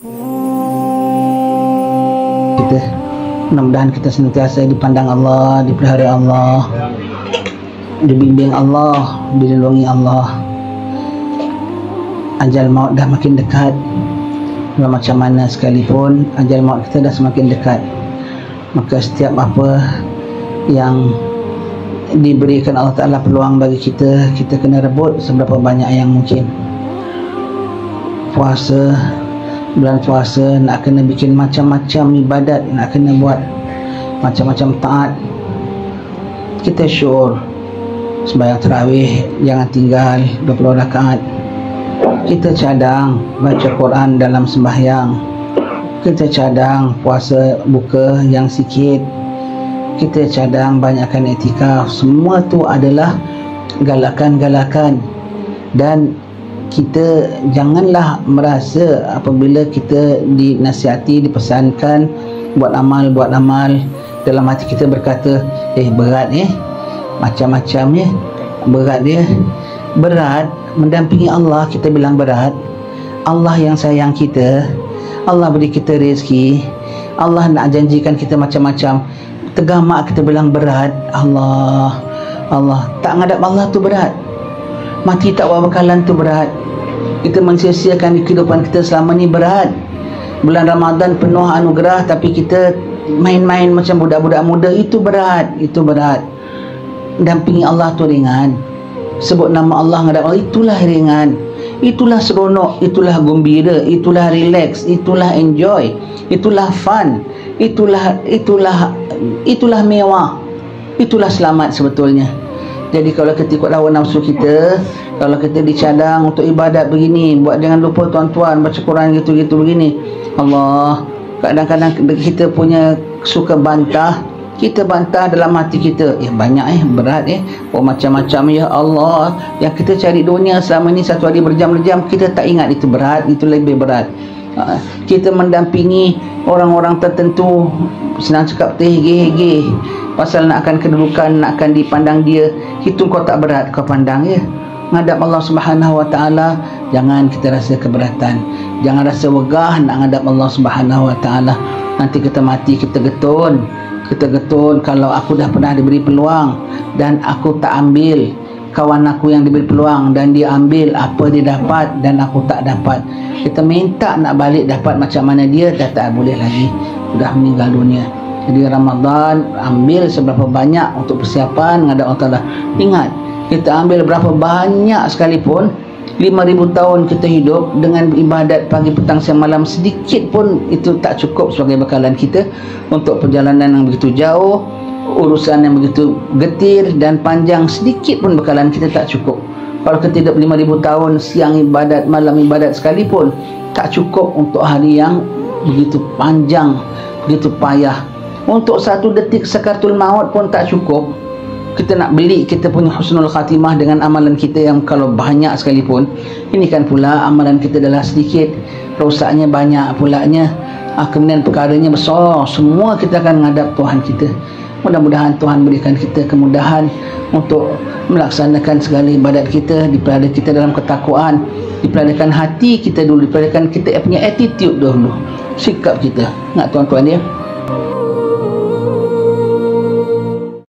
kita mudah-mudahan kita senantiasa dipandang Allah dipelihara Allah dibimbing Allah dilindungi Allah. Ajal maut dah makin dekat. Walau macam mana sekalipun ajal maut kita dah semakin dekat. Maka setiap apa yang diberikan Allah Ta'ala peluang bagi kita kita kena rebut seberapa banyak yang mungkin. Puasa bulan puasa nak kena bikin macam-macam ibadat nak kena buat macam-macam taat. Kita syur sembahyang terawih jangan tinggal 20 rakaat. Kita cadang baca Quran dalam sembahyang. Kita cadang puasa buka yang sikit. Kita cadang banyakkan etikaf. Semua tu adalah galakan-galakan. Dan kita janganlah merasa apabila kita dinasihati dipesankan buat amal buat amal dalam hati kita berkata eh berat eh macam-macam ya berat dia berat mendampingi Allah kita bilang berat. Allah yang sayang kita Allah beri kita rezeki Allah nak janjikan kita macam-macam. Tegamak kita bilang berat Allah Allah tak ngadap Allah tu berat mati tak bawa bekalan tu berat. Kita mensia-siakan kehidupan kita selama ni berat. Bulan Ramadan penuh anugerah tapi kita main-main macam budak-budak muda itu berat itu berat. Dampingi Allah tu ringan. Sebut nama Allah ngadap Allah itulah ringan. Itulah seronok itulah gembira itulah relax itulah enjoy itulah fun itulah itulah itulah mewah. Itulah selamat sebetulnya jadi kalau kita ikut lawan nafsu kita Kalau kita dicadang untuk ibadat begini Buat jangan lupa tuan-tuan Baca Quran gitu-gitu begini Allah Kadang-kadang kita punya Suka bantah Kita bantah dalam hati kita Ya banyak eh Berat eh Oh macam-macam ya Allah. Yang kita cari dunia selama ni Satu hari berjam-jam Kita tak ingat itu berat Itu lebih berat. Ha, kita mendampingi orang-orang tertentu senang cakap terhege-hege pasal nak akan kedudukan nak akan dipandang dia itu kau tak berat kau pandang ya. Ngadap Allah Subhanahu wa taala jangan kita rasa keberatan. Jangan rasa wegah nak ngadap Allah Subhanahu wa taala. Nanti kita mati kita getun. Kita getun kalau aku dah pernah diberi peluang dan aku tak ambil. Kawan aku yang diberi peluang dan dia ambil apa dia dapat dan aku tak dapat. Kita minta nak balik dapat macam mana dia dah tak boleh lagi. Sudah meninggal dunia jadi Ramadan ambil seberapa banyak untuk persiapan menghadap Allah ingat kita ambil berapa banyak sekalipun 5000 tahun kita hidup dengan ibadat pagi petang siang malam sedikit pun itu tak cukup sebagai bekalan kita untuk perjalanan yang begitu jauh urusan yang begitu getir dan panjang sedikit pun bekalan kita tak cukup. Kalau kita hidup 5000 tahun siang ibadat malam ibadat sekalipun tak cukup untuk hari yang begitu panjang begitu payah untuk satu detik sekartul maut pun tak cukup. Kita nak beli kita punya husnul khatimah dengan amalan kita yang kalau banyak sekalipun. Ini kan pula amalan kita adalah sedikit. Rosaknya banyak pulanya ah, kemudian perkaranya besar. Semua kita akan menghadap Tuhan kita. Mudah-mudahan Tuhan berikan kita kemudahan untuk melaksanakan segala ibadat kita dipelihara kita dalam ketakwaan dipeliharakan hati kita dulu dipeliharakan kita punya attitude dulu sikap kita. Nak tuan-tuan ya